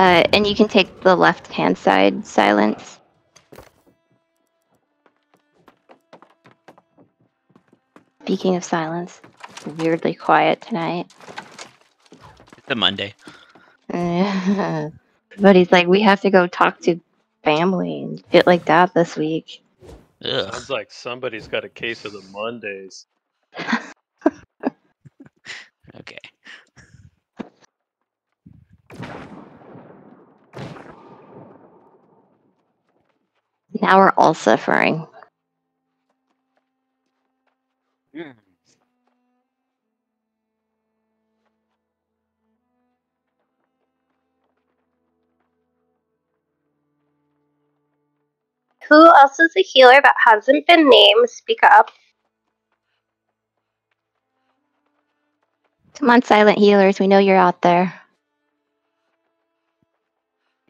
Uh, and you can take the left-hand side silence. Speaking of silence, it's weirdly quiet tonight. The Monday. but he's like, we have to go talk to family and shit like that this week. Ugh. Sounds like somebody's got a case of the Mondays. Okay. Now we're all suffering. Hmm. Who else is a healer that hasn't been named? Speak up. Come on, silent healers. We know you're out there.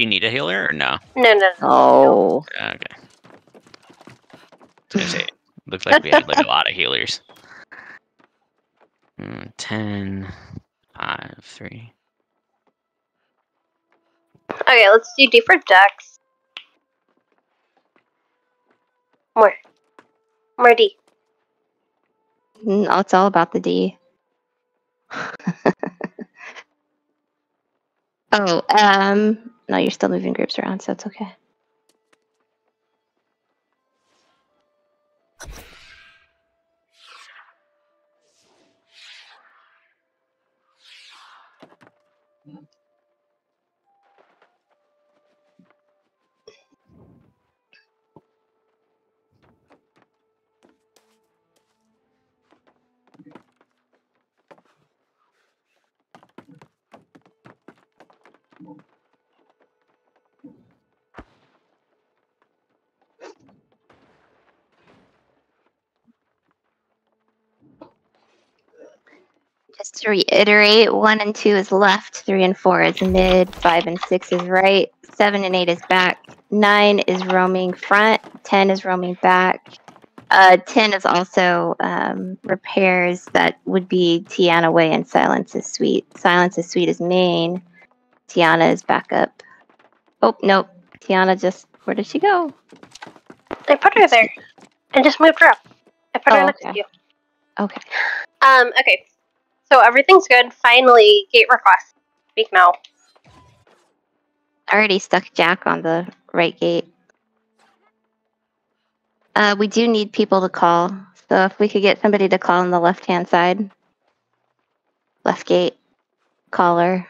You need a healer or no? No, no, no. Oh. Okay. I was gonna say, looks like we had like a lot of healers. Mm, 10, 5, 3. Okay, let's do different decks. More. More D. No, it's all about the D. oh, um, no, you're still moving groups around, so it's okay. Just to reiterate, one and two is left, three and four is mid, five and six is right, seven and eight is back, nine is roaming front, ten is roaming back. Uh, ten is also um, repairs that would be Tiana Way and Silence is Sweet. Silence is Sweet is main. Tiana is backup. Oh nope, Tiana just where did she go? I put her there. And just moved her up. I put her Oh, next okay. to you. Okay. Um, okay. So everything's good. Finally, gate request. Speak now. I already stuck Jack on the right gate. Uh, we do need people to call. So if we could get somebody to call on the left hand side. Left gate. Caller.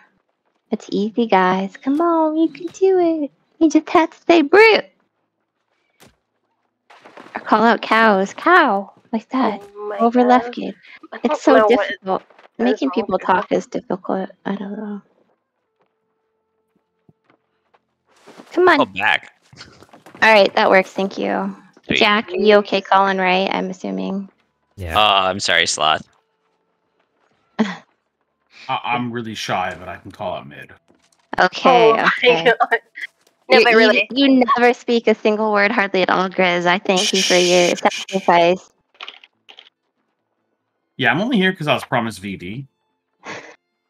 It's easy, guys. Come on, you can do it. You just have to say brute. Or call out cows. Cow. Like that. Oh Over left gate. It's so difficult. what Making people with talk is difficult. I don't know. Come on. Oh, back. All right, that works. Thank you. Sweet. Jack, are you okay calling right? I'm assuming. Yeah. Oh, I'm sorry, Sloth. I- I'm really shy, but I can call out mid. Okay. Oh my okay. God. No, you, but you- really. you, never speak a single word hardly at all, Grizz. I thank you for your sacrifice. Yeah, I'm only here because I was promised VD.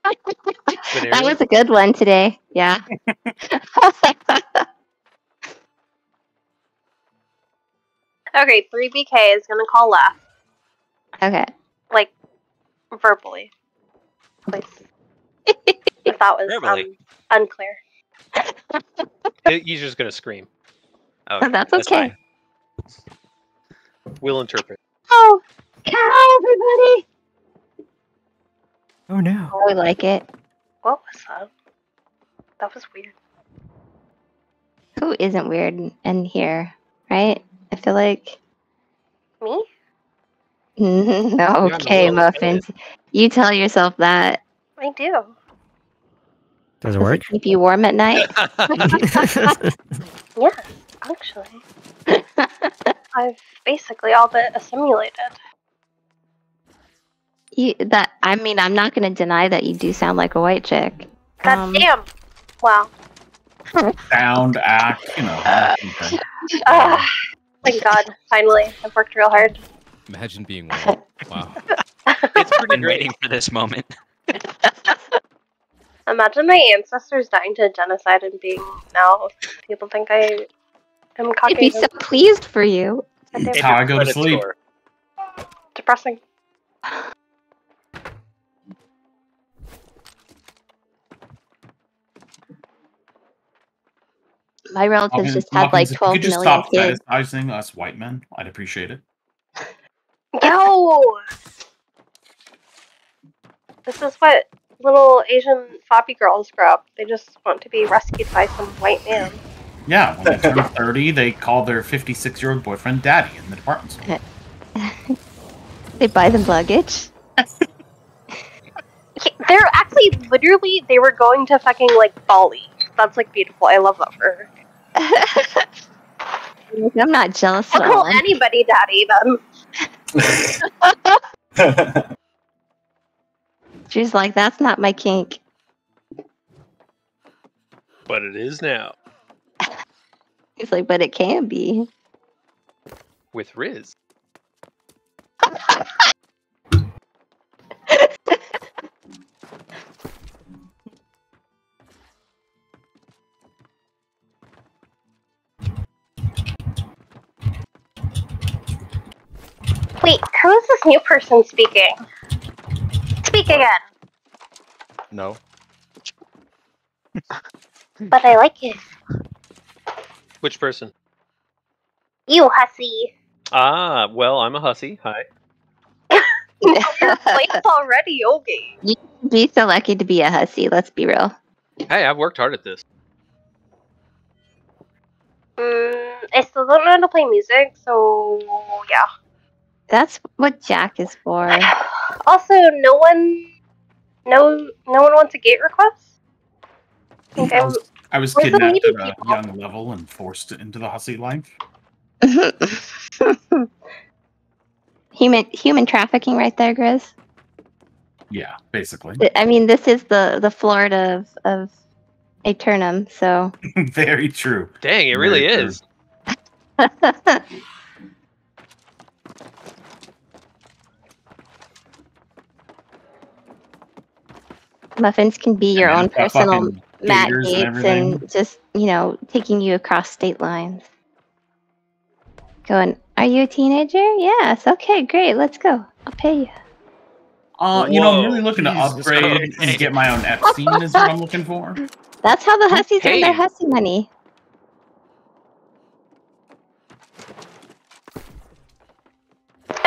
that was a good one today. Yeah. Okay, 3BK is gonna call left. okay. Like, verbally. Please. if that was um, unclear. He- He's just gonna scream. Oh, That's okay. fine. We'll interpret. Oh, cow, everybody. Oh no. Oh, we like it. What was that? That was weird. Who isn't weird in- in here, right? I feel like. Me? no, okay, muffins. You tell yourself that. I do. Does it work? Keep you warm at night. Yeah, actually. I've basically all but assimilated. You, that I mean, I'm not going to deny that you do sound like a white chick. God Um, damn. Wow. Sound, act, you know. okay. Ah, thank God. Finally. I've worked real hard. Imagine being white. Wow. It's pretty Been great. waiting for this moment. Imagine my ancestors dying to genocide and being now. People think I am I'd be so pleased for you. That's how I go to sleep. Depressing. My relatives Muffins- just had like Muffins, if you 12 could just million stop kids. fetishizing us white men, I'd appreciate it. Yo! This is what little Asian floppy girls grow up. They just want to be rescued by some white man. Yeah, when they turn 30, they call their 56 year old boyfriend daddy in the department store. They buy them luggage. They're actually literally they were going to fucking like Bali. That's like beautiful. I love that for her. I'm not jealous at I'll call all. anybody daddy then. She's like, that's not my kink. But it is now He's like, but it can be. with Riz. who is this new person speaking? Speak again. No. But I like it. Which person? You hussy. Ah, well, I'm a hussy. Hi. You're late already, okay. You'd be so lucky to be a hussy, let's be real. Hey, I've worked hard at this. Mm, I still don't know how to play music, so yeah. That's what Jack is for. Also, no one, no, no one wants a gate request. I I was, I was kidnapped at a people? young level and forced into the hussy life. human human trafficking right there, Grizz. Yeah, basically. I mean, this is the the Florida of of Aeternum, so Very true. Dang, it really Very true. is. muffins can be your And own personal fucking Matt gators and Gates and just you know taking you across state lines. Going, are you a teenager? Yes. Okay, great. Let's go. I'll pay you. Uh, you know, I'm really looking to upgrade and get my own Epstein is what I'm looking for. That's how the hussies earn their hussy money.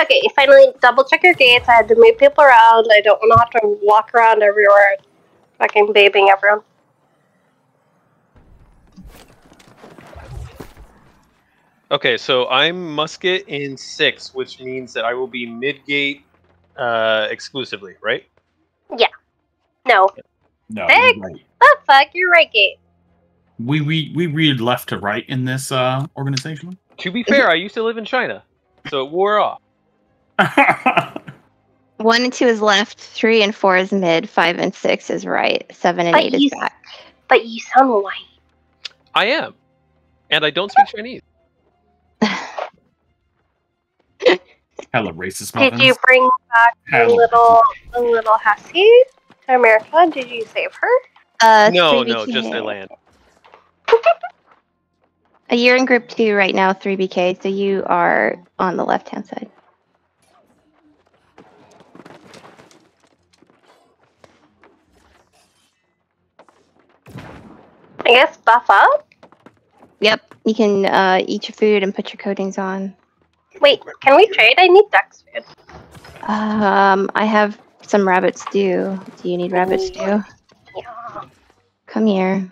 Okay, finally double check your gates. I had to move people around. I don't want to have to walk around everywhere, fucking babying everyone. Okay, so I'm musket in six, which means that I will be midgate uh, exclusively, right? Yeah. No, No, Heck. you're right. the fuck, you're right, gate. We we we read left to right in this uh organization. To be fair, I used to live in China, so it wore off. One and two is left. Three and four is mid. Five and six is right. Seven and But eight is back. But you sound white. I am, and I don't speak Chinese. Hella racist Did you bring back the Hella little, a little hussy to America? Did you save her? Uh, no, no, just a land. You're in group two right now, 3BK, so you are on the left hand side. I guess buff up. Yep, you can uh, eat your food and put your coatings on. Wait, can we trade? I need duck's food. Um, I have some rabbit stew. Do you need rabbit stew? Yeah. Come here.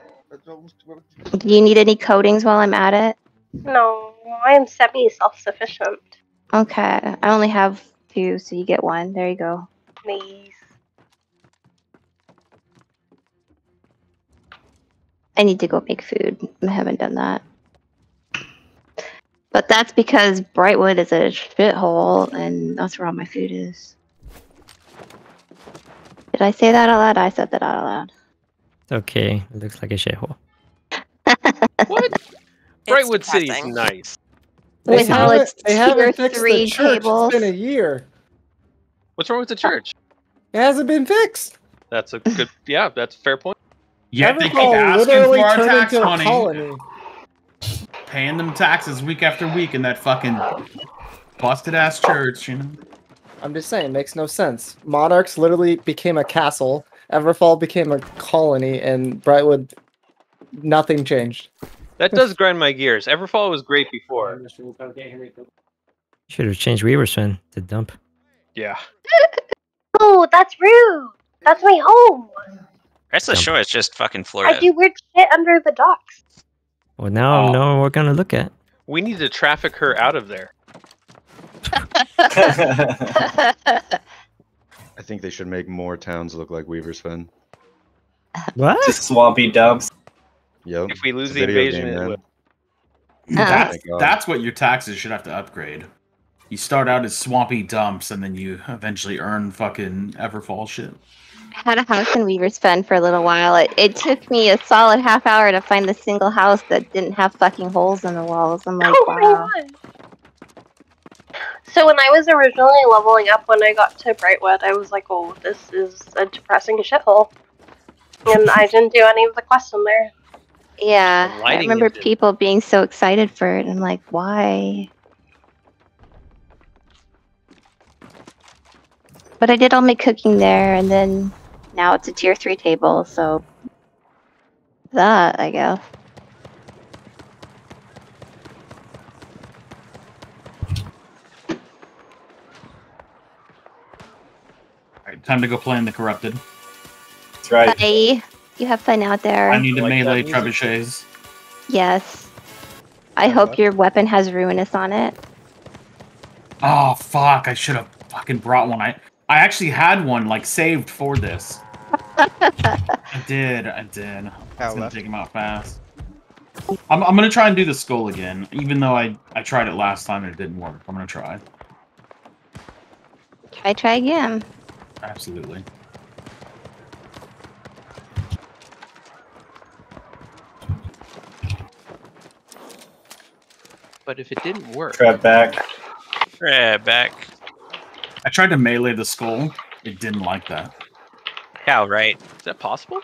Do you need any coatings while I'm at it? No, I am semi self-sufficient. Okay, I only have two, so you get one. There you go. Please. I need to go make food. I haven't done that. But that's because Brightwood is a shithole, and that's where all my food is. Did I say that out loud? I said that out loud. Okay, it looks like a shithole. What? Brightwood City is nice. They With all its they tier haven't fixed three the church. tables. It's been a year. What's wrong with the church? It hasn't been fixed. That's a good. Yeah, that's a fair point. Yet they keep Everfall asking literally for our tax into a money, colony. paying them taxes week after week in that fucking busted ass church. You know. I'm just saying, it makes no sense. Monarchs literally became a castle. Everfall became a colony, and Brightwood, nothing changed. That does grind my gears. Everfall was great before. Should have changed Weaver's Fen to dump. Yeah. Oh, that's rude. That's my home. Rest of the Dump. shore is just fucking Florida. I do weird shit under the docks. Well, now Oh. I know what we're gonna look at. We need to traffic her out of there. I think they should make more towns look like Weaver's Fen. What? Just swampy dumps. Yep. If we lose the invasion, game, it man. will. Oh. That's, Thank that's what your taxes should have to upgrade. You start out as swampy dumps, and then you eventually earn fucking Everfall shit. Had a house in Weaver's Fen for a little while. It, it took me a solid half hour to find the single house that didn't have fucking holes in the walls. I'm like, Oh my wow. god. So when I was originally leveling up when I got to Brightwood, I was like, oh, this is a depressing shithole. And I didn't do any of the quests in there. Yeah, The I remember engine. people being so excited for it. I'm like, why? But I did all my cooking there, and then now it's a tier three table, so that I guess. Alright, time to go play in the corrupted. That's right. Bye. You have fun out there. I need to like melee trebuchets. yes. I hope your weapon has ruinous on it. Oh fuck! I should have fucking brought one. I I actually had one like saved for this. I did. I did. It's gonna take him out fast. I'm I'm gonna try and do the skull again, even though I I tried it last time and it didn't work. I'm gonna try. Try, try again. Absolutely. But if it didn't work, Trap back. Yeah, back. I tried to melee the skull. It didn't like that. Yeah, right. is that possible?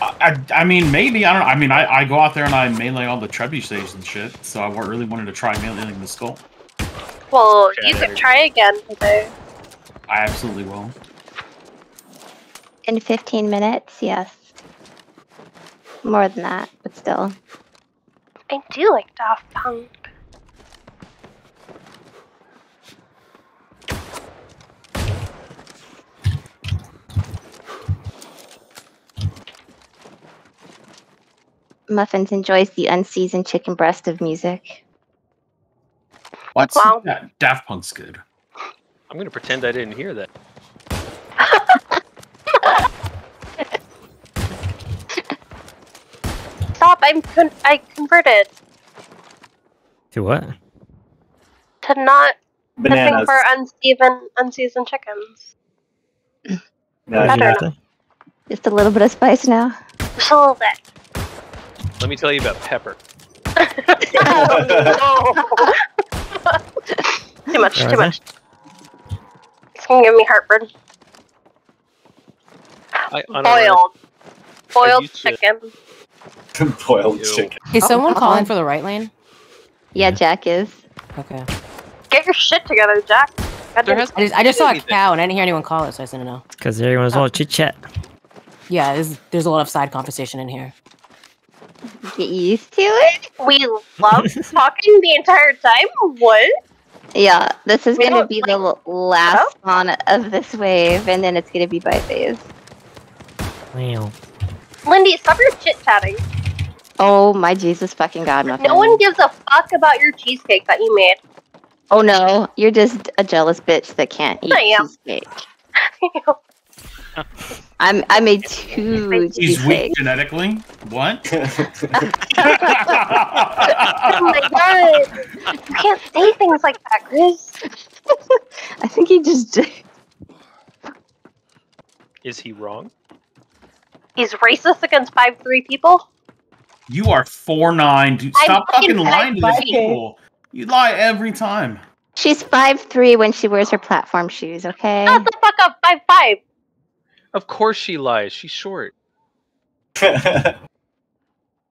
I, I, I mean, maybe I don't. I mean, I, I go out there and I melee all the trebuchets and shit. So I really wanted to try meleeing the skull. Well, Okay, you there could try again today. I absolutely will. In 15 minutes, yes. More than that, but still. I do like Daft Punk. Muffins enjoys the unseasoned chicken breast of music. What's Wow. yeah, Daft Punk's good. I'm gonna pretend I didn't hear that. Stop! I'm con- I converted To what? to not pissing Bananas. for unseasoned unseasoned chickens. No, Better Just a little bit of spice now. Just a little bit. Let me tell you about pepper. Oh, too much. Too much. It's gonna give me heartburn. I unironically- Boiled. Boiled chicken. Boiled Ew. chicken. Is Oh, someone God. calling for the right lane? Yeah, Yeah. Jack is. Okay. Get your shit together, Jack. God There damn- has I just, I just saw a cow and I didn't hear anyone call it, so I just didn't know. Because everyone's all chit chat. Yeah, there's, there's a lot of side conversation in here. Get used to it. We love talking the entire time. What? Yeah, this is We gonna don't, be the l- last spawn of this wave, and then it's gonna be by phase. Wow. Lindy, stop your chit chatting. Oh my Jesus fucking god, muffin. No one gives a fuck about your cheesecake that you made. Oh no, you're just a jealous bitch that can't eat I am. cheesecake. I'm I made two He's weak cheesecakes. genetically. What? oh my god. You can't say things like that, Chris. I think he just Is he wrong? He's racist against five three people. you are four nine. Dude, I'm stop fucking fucking lying to these people. You lie every time. She's five three when she wears her platform shoes, okay? Shut the fuck up, five five. Of course she lies. She's short.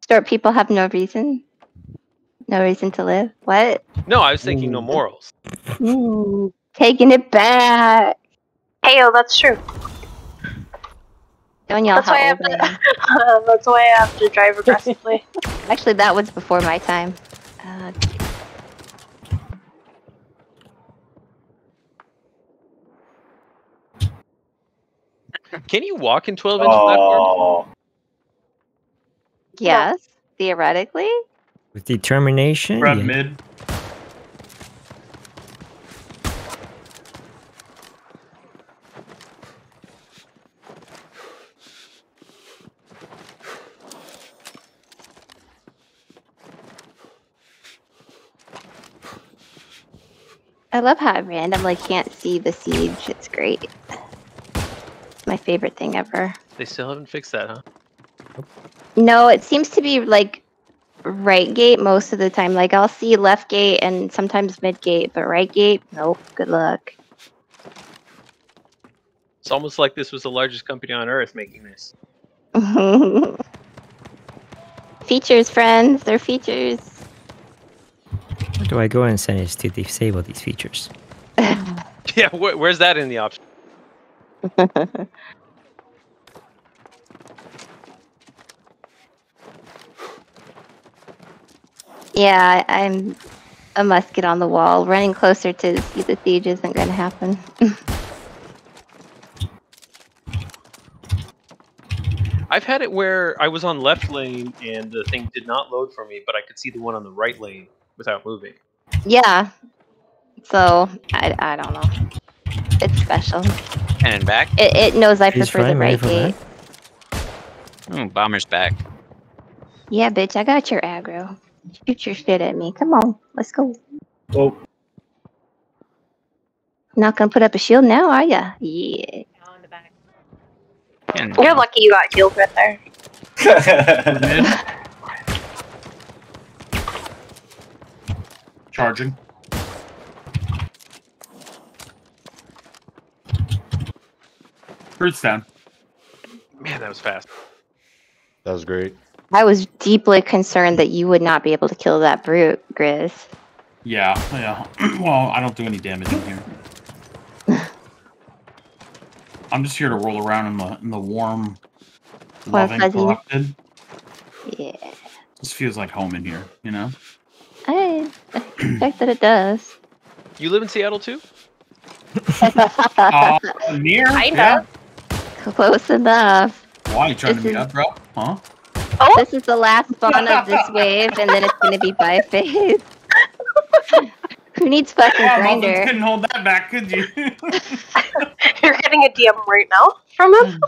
Store people have no reason. No reason to live. What? No, I was thinking no morals. Ooh, taking it back. Hey, oh, that's true. Don't y'all That's why I how have old I am. to. that's why I have to drive aggressively. Actually, that was before my time. Uh, Can you walk in 12 inch platforms? oh, yes, theoretically. With determination. Grab yeah. mid. I love how I randomly can't see the siege. It's great. It's my favorite thing ever. They still haven't fixed that, huh? No, it seems to be like right gate most of the time. Like I'll see left gate and sometimes mid gate, but right gate, nope. Good luck. It's almost like this was the largest company on earth making this. features, friends. They're features. Where do I go and send is to disable these features? Yeah, wh- where's that in the option? yeah, I- I'm a musket on the wall. Running closer to see the siege isn't going to happen. I've had it where I was on left lane and the thing did not load for me, but I could see the one on the right lane without moving. yeah. So I, I don't know. It's special. And back. It, it knows I He's prefer the right for gate. that. Ooh, bomber's back. Yeah, bitch, I got your aggro. Shoot your shit at me. Come on, let's go. oh, Not gonna put up a shield now, are ya? Yeah. And You're lucky you got healed right there. Charging. Fruit's down. Man, that was fast. That was great. I was deeply concerned that you would not be able to kill that brute, Grizz. Yeah, yeah. well, I don't do any damage in here. I'm just here to roll around in the in the warm, Warm, loving, fuzzy. collected. Yeah. This feels like home in here, you know. I I expect that it does. You live in Seattle too? Uh, near. Kinda. Yeah. Close enough. Why you trying to This beat is- up, bro? Huh? Oh, This is the last spawn of this wave, and then it's gonna be by phase. Who needs fucking Yeah, Muffins grinder? couldn't hold that back, could you? you're getting a DM right now from him.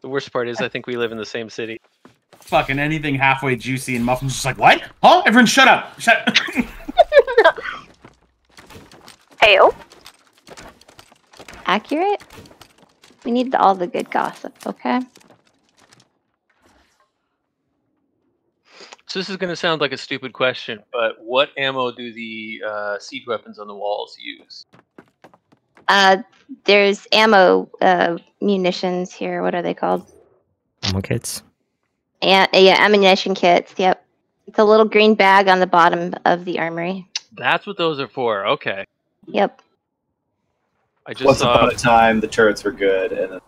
The worst part is I think we live in the same city. Fucking anything halfway juicy, and Muffins just like, what? Huh? Everyone, shut up! Shut. Hey, oh, Accurate? We need all the good gossip, okay? So this is going to sound like a stupid question, but what ammo do the uh, siege weapons on the walls use? Uh, there's ammo, uh, munitions here. What are they called? Ammo kits. And yeah, ammunition kits. Yep. It's a little green bag on the bottom of the armory. That's what those are for. Okay. Yep. I just once saw upon a uh, time, the turrets were good, and then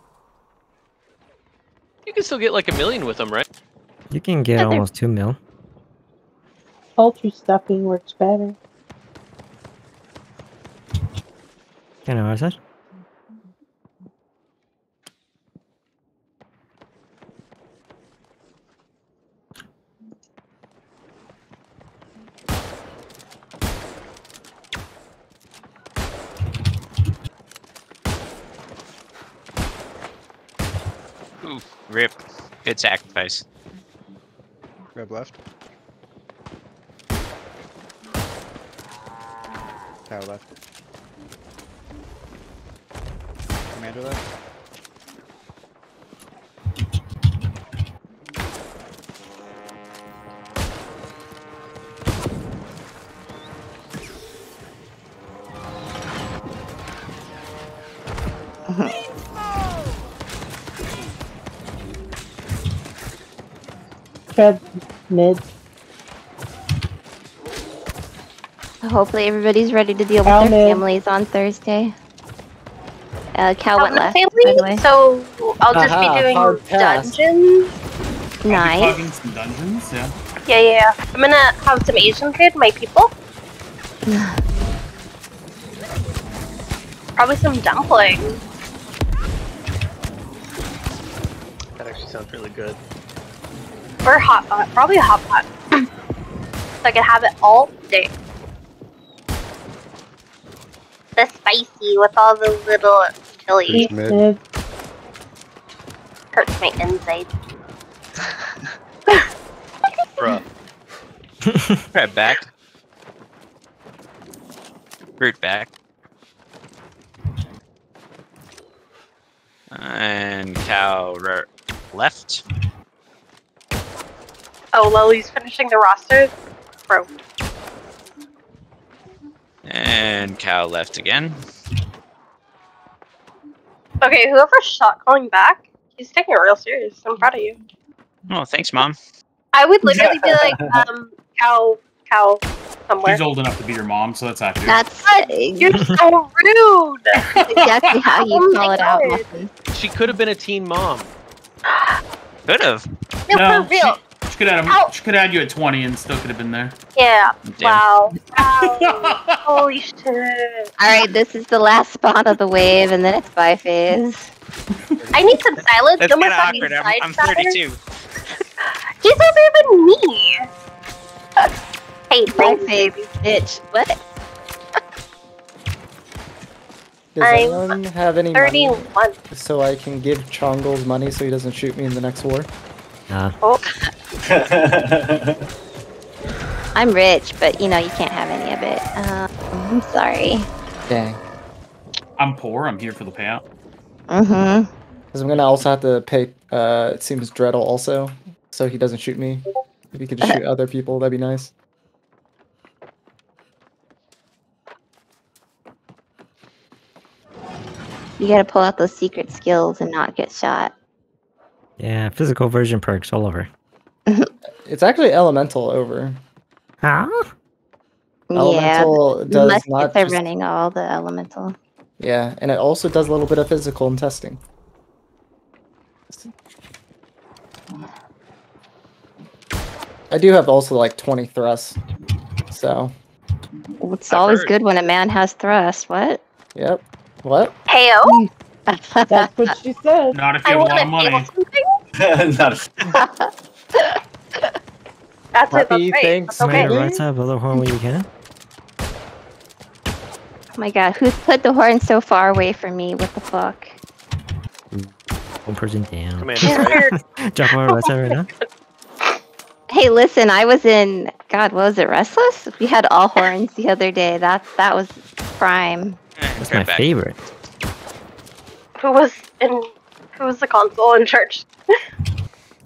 you can still get like a million with them, right? You can get Yeah, almost two mil. Poultry stuffing works better. You know, is that? Ooh, Good sacrifice. Grab left. Tower left. Commander left. Trev mid. Hopefully everybody's ready to deal with their mid. families on Thursday. Uh, Cal Out went in the left, by the family, way. so I'll just Aha, be doing hard pass. dungeons. I'll be Nice. some dungeons, yeah. Yeah, yeah, yeah. I'm gonna have some Asian food, my people. Probably some dumplings. That actually sounds really good. Or hot pot. Probably a hot pot. so I can have it all day. The spicy with all the little chili mid. mid. hurts my insides. Bruh. Right back. Root back. And cow r- left. Oh, Lily's finishing the roster. Bro. And cow left again. Okay, whoever shot calling back, he's taking it real serious. I'm proud of you. Oh, thanks, mom. I would literally be like, um, cow, cow, somewhere. She's old enough to be your mom, so that's accurate. That's You're so rude. exactly how you Oh call it out, God. Muffin. She could have been a teen mom. Could have. No, No, for real. She could have Ow. she could have had you at 20 and still could have been there. Yeah. Damn. Wow. Wow. Holy shit. Alright, this is the last spawn of the wave, and then it's by phase. I need some silence. That's no more kind of fucking awkward. I'm, side I'm chatter. 32. He's older than me. hey, By thanks, phase, baby. bitch. What? Does I'm anyone have any money 31. so I can give Chongles money so he doesn't shoot me in the next war? Nah. Oh, I'm rich, but you know, you can't have any of it. Uh, I'm sorry. Dang. I'm poor. I'm here for the payout. Mm-hmm. Because I'm gonna also have to pay. Uh, it seems Dreddle also, so he doesn't shoot me. If he could shoot other people, that'd be nice. You gotta pull out those secret skills and not get shot. Yeah, physical version perks all over. It's actually elemental over. Huh? Yeah, Elemental does muskets not. are just- running all the elemental. Yeah, and it also does a little bit of physical and testing. I do have also like 20 thrusts. So, It's I've always heard. good when a man has thrust. What? yep. What? heyo. That's what she said. Not if you I have a want lot of money. Not a- That's it. That's Happy right. thanks, That's Smite okay. your right side, other horn when you can. Oh my god, who's put the horn so far away from me? What the fuck? One person down. Commander's right. Drop our right side right now. Hey, listen, I was in God, what was it, Restless? We had all horns the other day. That that was prime. Mm, that's right my back. favorite. Who was in? Who was the console in church?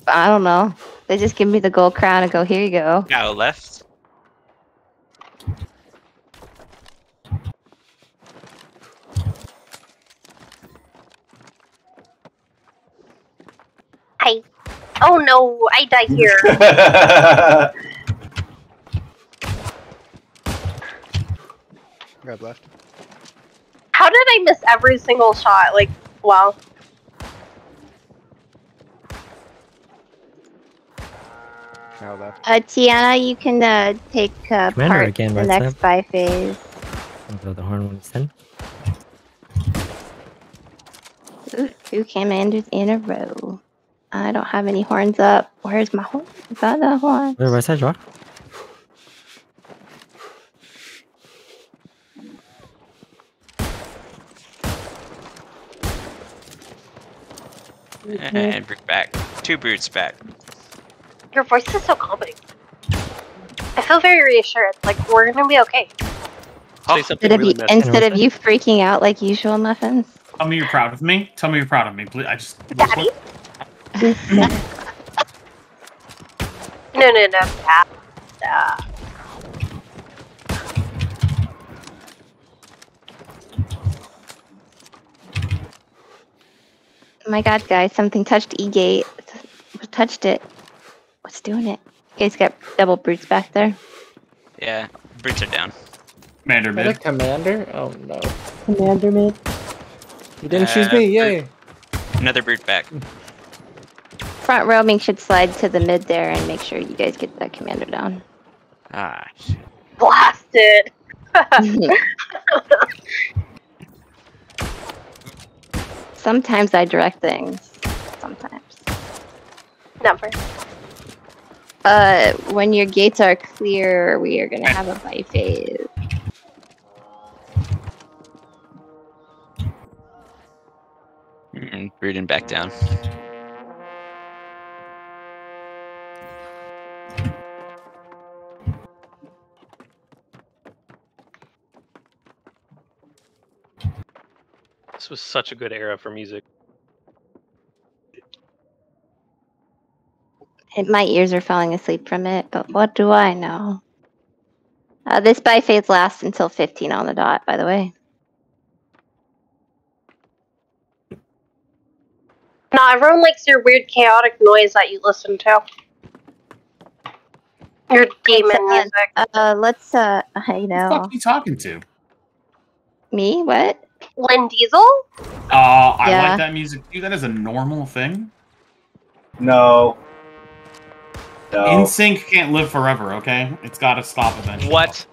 I don't know. They just give me the gold crown and go, here you go. Cow left. I. Oh no! I die here. Grab left. How did I miss every single shot? Like, wow. Now left. Uh, Tiana, you can uh, take uh, Commander part again, in the right next side. buy phase. I'll go the horn when it's done. Ooh, two commanders in a row. I don't have any horns up. Where's my horn? Got the horn. Where right side drop? And root back. Two brutes back. Your voice is so calming. I feel very reassured. Like we're gonna be okay. Say something Instead of, really you, instead of you freaking out like usual, muffins. Tell me you're proud of me. Tell me you're proud of me, please. I just. Daddy? No, no, no. Dad. Dad. Oh my god, guys, something touched E-Gate. Touched it? What doing it. You guys got double brutes back there. Yeah, brutes are down. Commander Is that mid. commander? Oh no. Commander mid. You didn't Uh, choose me, yay. Another brute back. Front roaming should slide to the mid there and make sure you guys get that commander down. Ah, shit. Blasted. Sometimes I direct things. Sometimes. Never. Uh, when your gates are clear, we are gonna have a bite phase. Mm, Bruden back down. This was such a good era for music. And my ears are falling asleep from it, but what do I know? Uh, this buy phase lasts until 15 on the dot, by the way. No, everyone likes your weird chaotic noise that you listen to. Your demon uh, music. Uh, let's, uh, I Who the know. fuck are you talking to? Me? What? Lynn Diesel? Uh, I Yeah. like that music too. That is a normal thing. No. No. NSYNC can't live forever, okay? It's gotta stop eventually. What?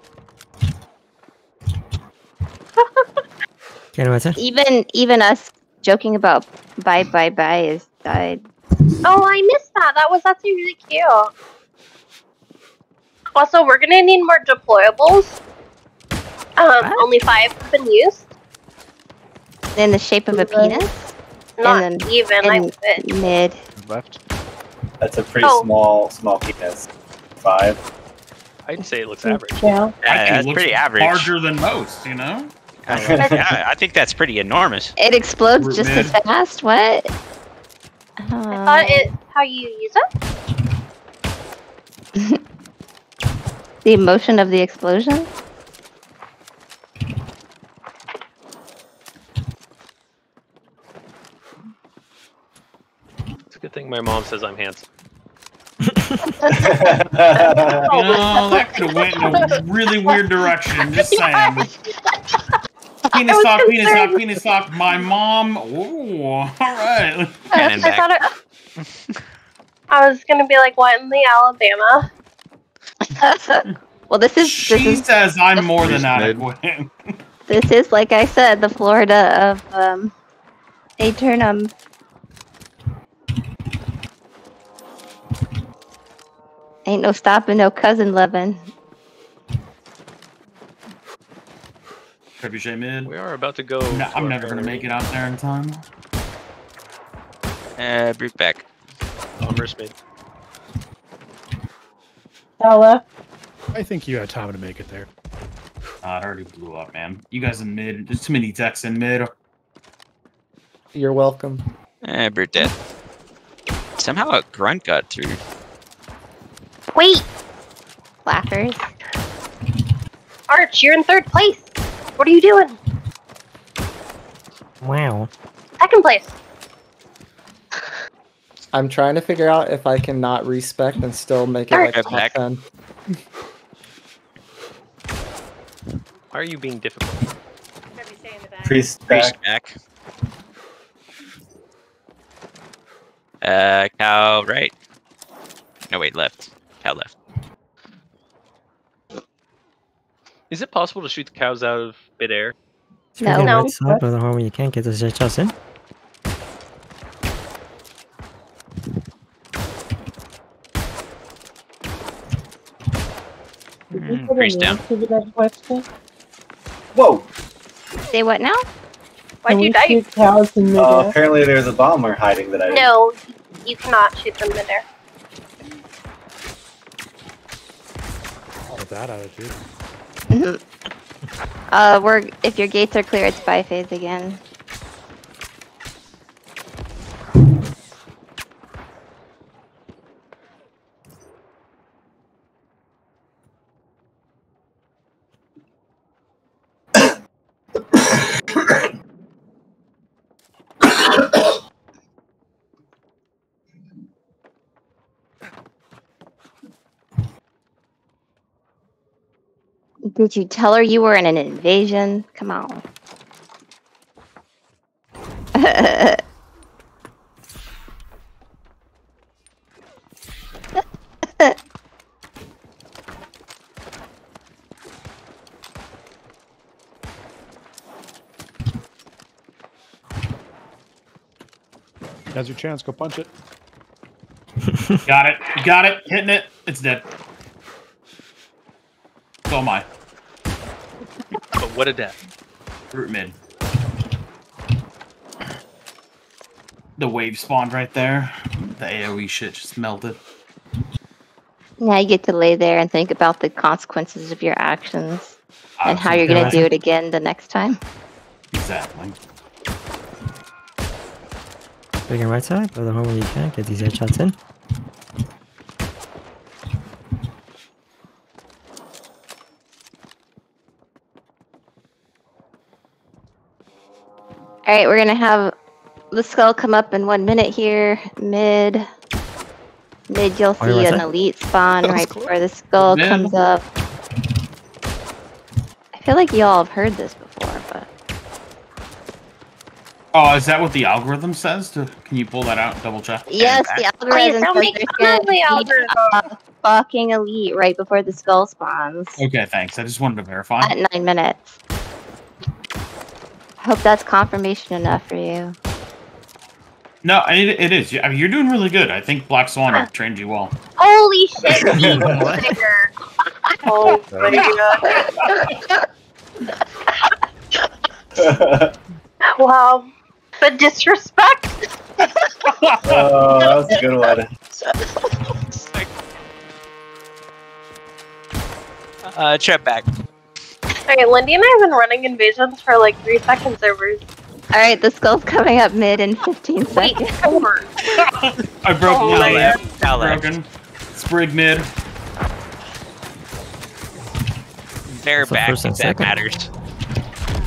Can what's that? Even, even us joking about bye, bye, bye is died. Oh, I missed that. That was actually really cute. Also, we're gonna need more deployables. Um, only five have been used. In the shape of a penis? Not And then- even. I and wish. mid. Left. That's a pretty Oh. small, small penis. Five. I'd say it looks average. Yeah. I think Yeah, that's looks pretty average. Larger than most, you know? Uh, yeah, I think that's pretty enormous. It explodes Root just mid. as fast? What? I thought it how you use it. The emotion of the explosion? Good thing my mom says I'm handsome. You know, that could have went in a really weird direction. Just saying. Penis was talk, penis talk, concerned. penis talk. My mom. Ooh, all right. Cannon I thought it. I was gonna be like, what in the Alabama? well, this is this She is says I'm more than She's adequate. this is like I said, the Florida of um, Aeternum. Ain't no stopping no cousin loving. Trebuchet mid. We are about to go. No, I'm never gonna make it out there in time. Uh, brute back. Bombers mid. Ella. I think you had time to make it there. Uh, it already blew up, man. You guys in mid. There's too many decks in mid. You're welcome. Uh, brute dead. Somehow a grunt got through. Wait, Laughers. Arch, you're in third place. What are you doing? Wow. Second place. I'm trying to figure out if I can not respect and still make it Alright. like top Back. 10. Why are you being difficult? Priest Priest back. back. Uh, cow right. No, wait, left. Cow left. Is it possible to shoot the cows out of midair? No. No. It's not the harm you can't get the just in. Did Mm, put down. answer to that question? Whoa! Say what now? Why'd Can you die? cows in Uh, midair? apparently there's a bomber hiding that I No, you cannot shoot them midair. That attitude. Uh, we're if your gates are clear, it's by phase again. Did you tell her you were in an invasion? Come on. Now's your chance. Go punch it. Got it. Got it. Hitting it. It's dead. So am I. But what a death. Root mid. The wave spawned right there. The AoE shit just melted. now you get to lay there and think about the consequences of your actions and how you're going to do it again the next time. Exactly. Bring it right side, go the home when you can, get these headshots in. Right, we're gonna have the skull come up in one minute here. Mid, mid, you'll Oh, you're see an there? elite spawn right cool. before the skull Mid. comes up. I feel like y'all have heard this before, but Oh, is that what the algorithm says? To, can you pull that out? Double check. yes, the algorithm don't says there's gonna of the algorithm. a fucking elite right before the skull spawns Okay, thanks. I just wanted to verify. at nine minutes. Hope that's confirmation enough for you. No, it, it is. I mean, you're doing really good. I think Black Swan trained you well. Holy shit! he's oh my god. Wow. The disrespect. oh, that was a good one. Uh, trap back. Okay, Lindy and I have been running invasions for like three seconds over. All right, the skull's coming up mid in 15 Wait, seconds. four. I broke Oh, one man. left. Cow left. Broken. Sprig mid. Bear That's the back first and if that second. matters.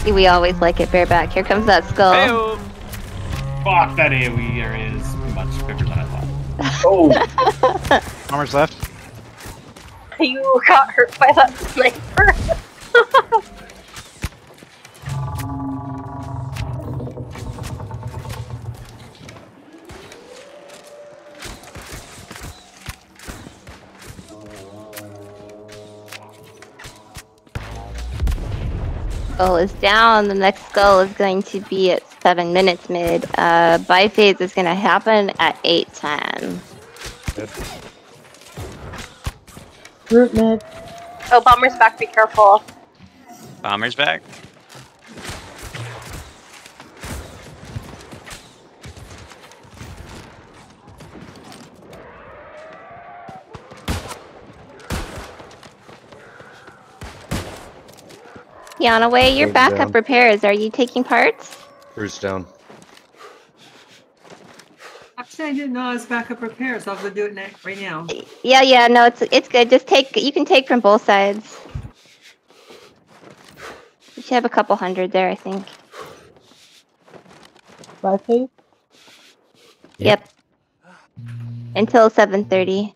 We always like it bareback. Here comes that skull. Hey-o. Fuck, that AoE area is much bigger than I thought. Oh, Armor's left. You got hurt by that sniper. Skull is down. The next skull is going to be at seven minutes mid. Uh, biphase is going to happen at eight ten. Root mid. oh, bomber's back. Be careful. Bomber's back. Yana Way, your Take it backup down. repairs. Are you taking parts? Bruce down. Actually, I didn't know I was backup repairs. I'll go do it next, right now. Yeah, yeah. No, it's it's good. Just take. You can take from both sides. You have a couple hundred there, I think. Five phase. Yep. Until seven thirty.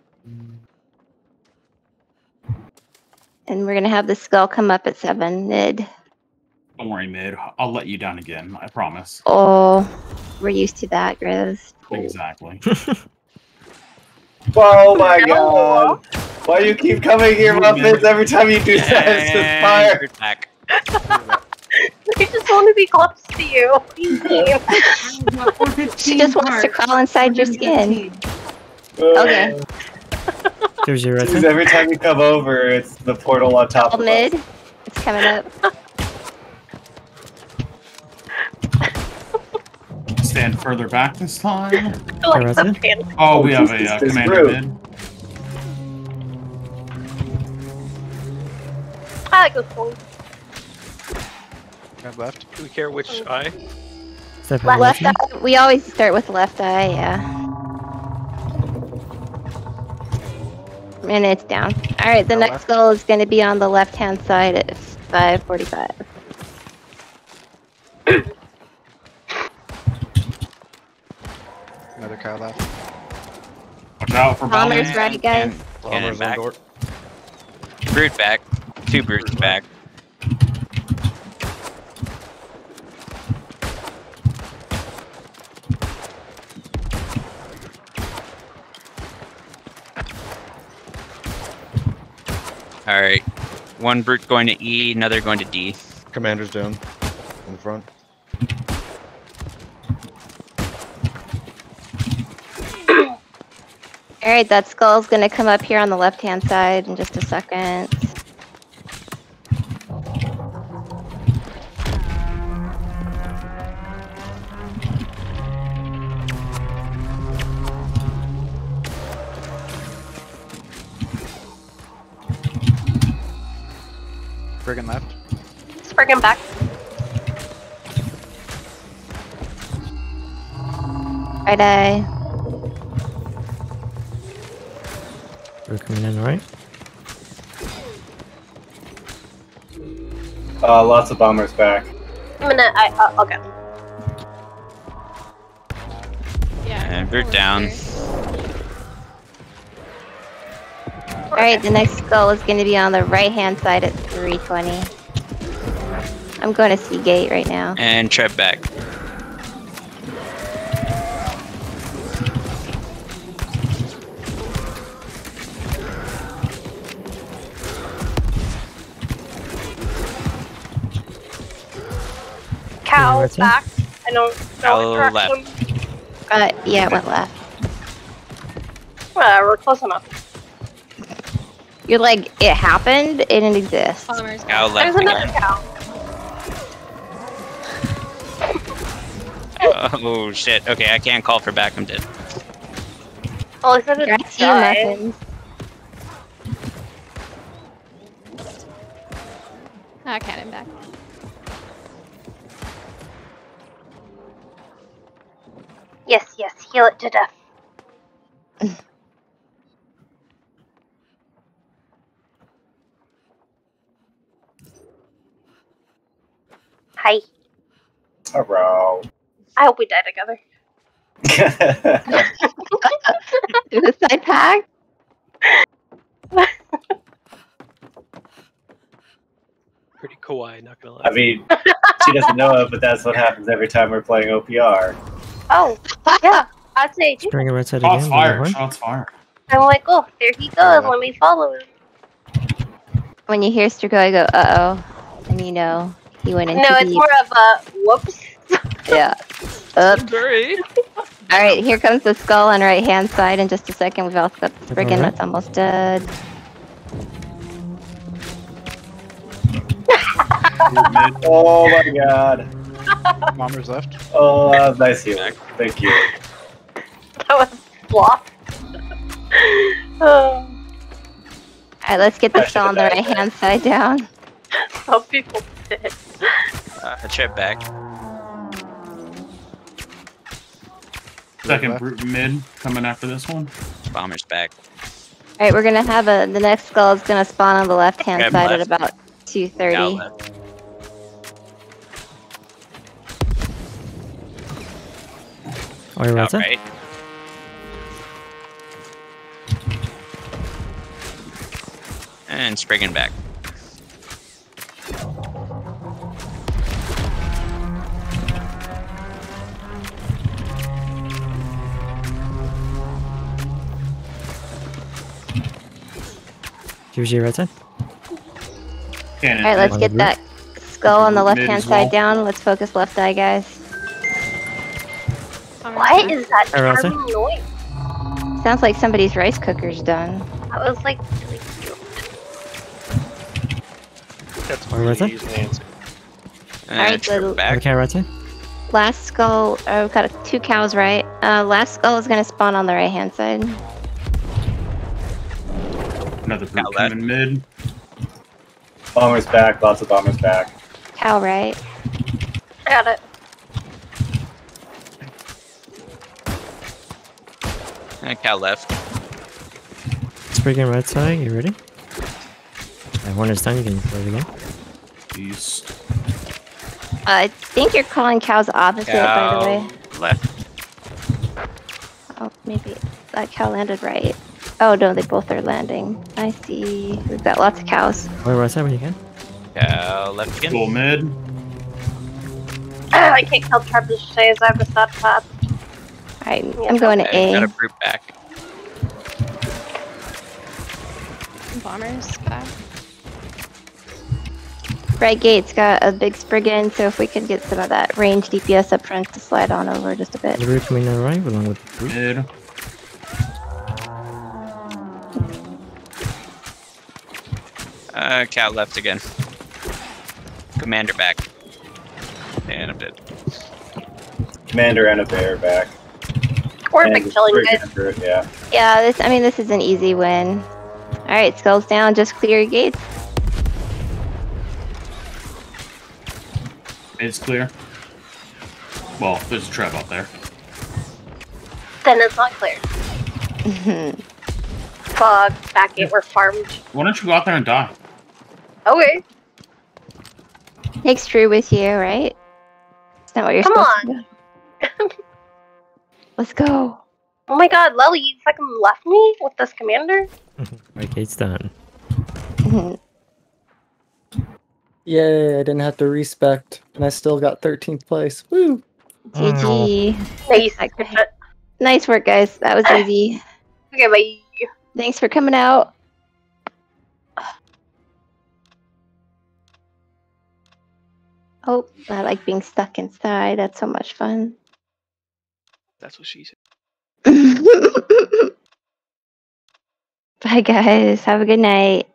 And we're gonna have the skull come up at seven mid. Don't worry, mid. I'll let you down again. I promise. Oh, we're used to that, Grizz. Exactly. oh my god. Why do you keep coming here, Muffins? Every time you do that, it's just fire. back. I just want to be close to you. She just wants to crawl inside your skin. Uh, Okay. There's your right Jeez, side. every time you come over, it's the portal on top All of mid. us. It's coming up. Stand further back this time. Like the Oh, we have a uh, commander rude. mid. I like this one. Red left. Do we care which eye? Left left. eye. We always start with left eye. Yeah. And it's down. All right. The Down next left. skull is going to be on the left-hand side at 5:45. Another cow left. Watch out for Bomber's bombers. ready, guys. Cannon Bomber's back. door. Brute back. Two brutes back. All right. One brute going to E, another going to D. Commander's down in the front. All right, that skull's gonna come up here on the left-hand side in just a second. Spriggan left. Spriggan back. Right eye. We're coming in, right? Uh, lots of bombers back. I'm gonna. I, uh, I'll go. And brute down. All right, the next skull is gonna be on the right-hand side at 320. I'm going to Seagate right now. And trip back. Cow back. I don't know Cow what direction. Uh, yeah, it went left. Well, we're close enough. You're like, it happened, it didn't exist. Cow There's left another again. cow. Oh shit. Okay, I can't call for back. I'm dead. Well, I said it I see you, died. muffins. Ah, cannon back. Yes, yes, heal it to death. Hi. Hello. I hope we die together. Suicide pact? Pretty kawaii, not gonna lie. I mean, she doesn't know it, but that's what happens every time we're playing OPR. Oh, yeah. I'd say too. Spriggan right side Shots again. fired. Shots fired. I'm like, oh, there he goes. Let me follow him. When you hear Strigo, I go, uh oh. And you know, he went into No, it's deep. more of a whoops. Yeah. Oops. Sorry. All right, here comes the skull on right hand side. In just a second, we've also got the friggin' Alright. that's almost dead. Oh my god. Bombers left. Oh, uh, nice healing. Thank you. That was flop. oh, All right, let's get the skull on the right hand side down. some people did. Uh, tread back. Second left. brute mid coming after this one. Bombers back. All right, we're gonna have a. The next skull is gonna spawn on the left hand Grab side at about 230. left. Oh, you're right right. And Spriggan back. GG right side. Cannon. All right, let's get that skull on the left hand well. side down. Let's focus left eye, guys. What is that Hey, Rosa? noise? Sounds like somebody's rice cooker's done. That was like really cute. That's Where was pretty it? easy to answer. Alright, tread so- back. Okay, right side. Last skull. Oh, we've got two cows, right? Uh, last skull is gonna spawn on the right hand side. Another brute Cow left. coming mid. Bombers back. Lots of bombers back. Cow, right? Got it. And cow left. Spriggan right side. You ready? And when it's done, you can play it again. East. Uh, I think you're calling cows opposite, by the way. Left. Oh, maybe that cow landed right. Oh no, they both are landing. I see. We've got lots of cows. Oh, right side when you can. Cow uh, left again. Full mid. Oh, I can't kill trebuchets. I have a stat pad. Alright, I'm going to Okay, Got a A. brute back. Bombers back. Right gate's got a big Spriggan, so if we could get some of that range DPS up front to slide on over just a bit. The root coming down right along with the group. Uh, cow left again. Commander back. And I'm dead. Commander and a bear back. We're And big just killing friggin' guys. Yeah. Yeah, this. I mean, this is an easy win. All right, skulls down. Just clear your gates. It's clear. Well, there's a trap out there. Then it's not clear. Fuck, back gate, we're farmed. Why don't you go out there and die? Okay. Takes True with you, right? Is that what you're Come supposed to do? Let's go. Oh my god, Lely, you fucking left me with this commander? Right gate's done. Mm-hmm. Yay, I didn't have to respect, and I still got 13th place. Woo! GG. Oh, nice. Nice work, guys. That was easy. Okay, bye. Thanks for coming out. Oh, I like being stuck inside. That's so much fun. That's what she said. Bye, guys. Have a good night.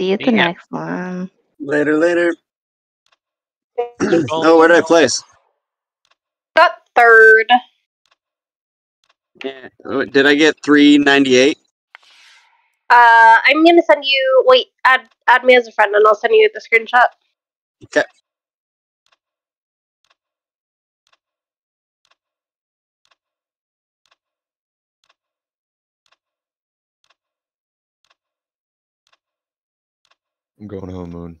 See you at the Yeah. next one. Later, later. oh, where did I place? Got third. Yeah. Oh, Did I get 398? Uh, I'm gonna send you. Wait, add add me as a friend, and I'll send you the screenshot. Okay. I'm going home, Moon.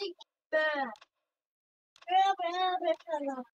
Ah, ah, ah, ah, ah,